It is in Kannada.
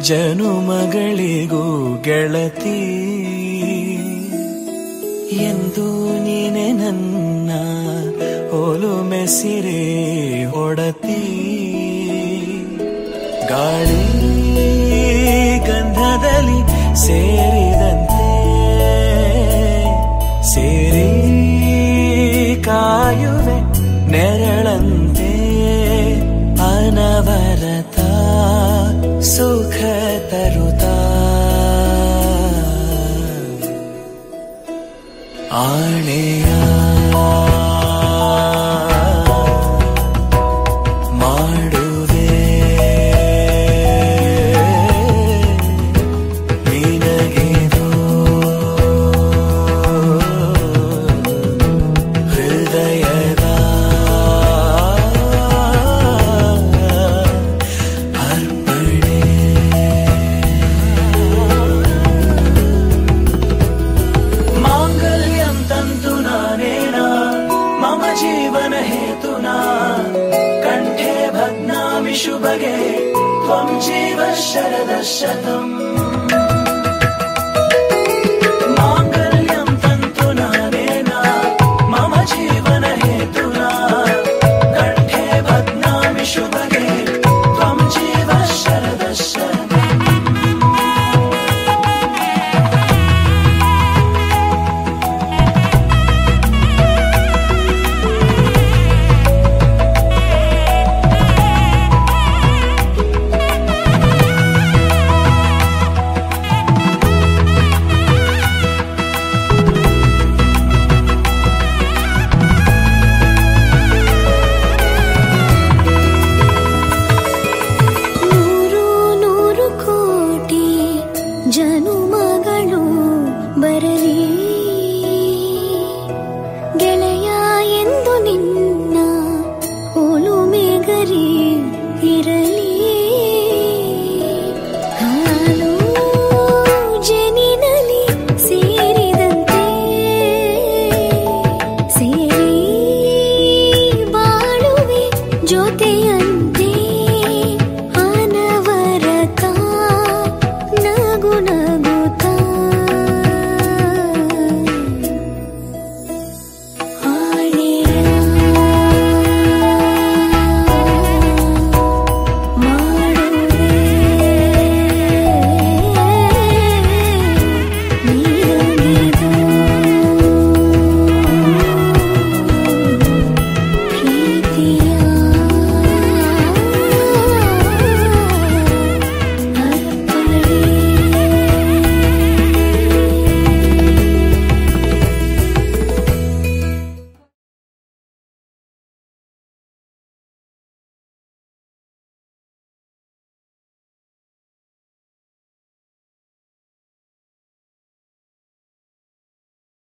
ಜನುಮಗಳಿಗೂ ಗೆಳತಿ. ಎಂದು ನೀನೆ ನನ್ನ ಒಲುಮೆ ಸಿರೆ ಹೊಡತಿ ಗಾಳಿ ಗಂಧದಲ್ಲಿ ಸೇರಿದಂತೆ ಸೇರಿ ಕಾಯುವೆ ನೆರಳಂತೆ ಅನವರತ सुख तरुता आणे त्वम् चैव शरदशतम् ಜನುಮಗಳು ಬರಲಿ. ಗೆಳೆಯ ಎಂದು ನಿನ್ನ ಓಲು ಮೇಗರಿ ಇರಲಿ ಜ್ಯೋತಿ